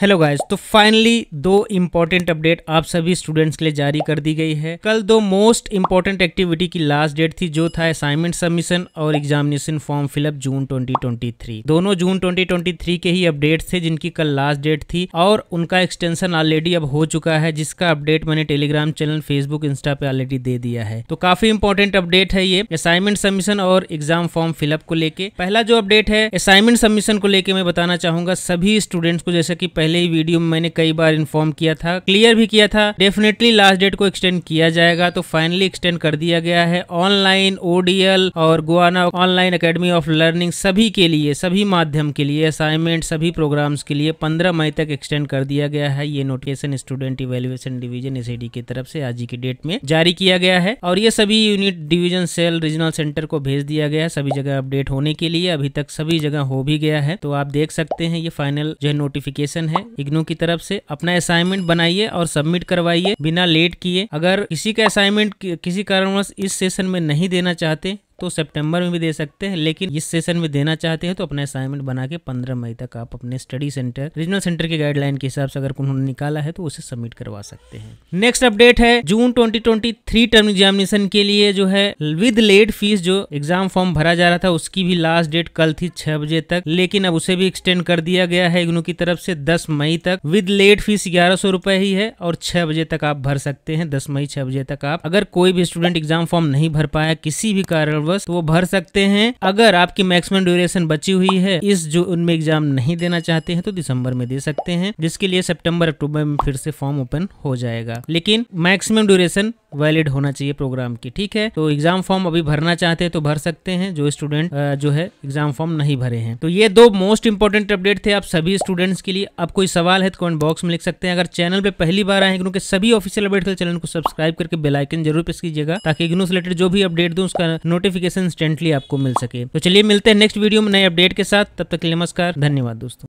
Hello guys तो finally दो important update आप सभी स्टूडेंट्स के लिए जारी कर दी गई है। कल दो मोस्ट इम्पोर्टेंट एक्टिविटी की लास्ट डेट थी, जो था असाइनमेंट सबमिशन और examination form fill up June 2023 दोनों जून 2023 के ही अपडेट थे, जिनकी कल लास्ट डेट थी और उनका एक्सटेंशन ऑलरेडी अब हो चुका है, जिसका अपडेट मैंने टेलीग्राम चैनल फेसबुक इंस्टा पे ऑलरेडी दे दिया है। तो काफ़ी इंपॉर्टेंट अपडेट है ये असाइनमेंट सबमिशन और एग्ज़ाम फॉर्म फिलअप को लेके। पहला जो अपडेट है असाइनमेंट सबमिशन को लेके मैं बताना चाहूँगा, सभी स्टूडेंट्स को, जैसे की पहले ही वीडियो में मैंने कई बार इन्फॉर्म किया था क्लियर भी किया था डेफिनेटली लास्ट डेट को एक्सटेंड किया जाएगा तो फाइनली एक्सटेंड कर दिया गया है ऑनलाइन ओडीएल और गोवाना ऑनलाइन अकेडमी ऑफ़ लर्निंग सभी के लिए, सभी माध्यम के लिए असाइनमेंट सभी प्रोग्राम्स के लिए पंद्रह मई तक एक्सटेंड कर दिया गया है। ये notification student evaluation division S की तरफ़ से आज की डेट में जारी किया गया है और ये सभी unit division cell regional centre को भेज दिया गया है सभी जगह अपडेट होने के लिए। अभी तक सभी जगह हो भी गया है तो आप देख सकते हैं ये फाइनल जो है नोटिफिकेशन है इग्नू की तरफ़ से अपना असाइनमेंट बनाइए और सबमिट करवाइए, बिना लेट किए। अगर किसी का असाइनमेंट किसी कारणवश इस सेशन में नहीं देना चाहते तो सितंबर में भी दे सकते हैं, लेकिन इस सेशन में देना चाहते हैं तो अपना असाइनमेंट बना के पंद्रह मई तक आप अपने स्टडी सेंटर रीजनल सेंटर के गाइडलाइन के हिसाब से अगर उन्होंने निकाला है तो उसे सबमिट करवा सकते हैं। नेक्स्ट अपडेट है जून 2023 टर्म एग्जामिनेशन के लिए जो है विद लेट फ़ीस जो एग्ज़ाम फॉर्म भरा जा रहा था, उसकी भी लास्ट डेट कल थी छह बजे तक, लेकिन अब उसे भी एक्सटेंड कर दिया गया है इग्नू की तरफ़ से दस मई तक। विद लेट फ़ीस ग्यारह सौ रुपए ही है और छह बजे तक आप भर सकते हैं, दस मई छह बजे तक आप। अगर कोई भी स्टूडेंट एग्ज़ाम फॉर्म नहीं भर पाया, किसी भी कारणवश तो वो भर सकते हैं। अगर आपकी मैक्सिमम ड्यूरेशन बची हुई है, इस जो उनमें एग्ज़ाम नहीं देना चाहते हैं तो दिसंबर में दे सकते हैं, जिसके लिए सितंबर, अक्टूबर में फिर से फॉर्म ओपन हो जाएगा। लेकिन मैक्सिमम ड्यूरेशन वैलिड होना चाहिए प्रोग्राम की, ठीक है? तो एग्ज़ाम फॉर्म अभी भरना चाहते हैं तो भर सकते हैं, जो स्टूडेंट जो है एग्ज़ाम फॉर्म नहीं भरे हैं। तो ये दो मोस्ट इंपॉर्टेंट अपडेट थे आप सभी स्टूडेंट्स के लिए। अब कोई सवाल है तो कमेंट बॉक्स में लिख सकते हैं। अगर चैनल पर पहली बार आए क्योंकि सभी ऑफिशियल अपडेट चैनल को सब्सक्राइब करके बेलाइकन ज़रूर प्रेस कीजिएगा, ताकि इग्नू रिलेटेड जो भी अपडेट दूँ, उसका नोटिफिकेशन इंस्टेंटली आपको मिल सके। तो चलिए मिलते हैं नेक्स्ट वीडियो में नए अपडेट के साथ। तब तक नमस्कार, धन्यवाद दोस्तों।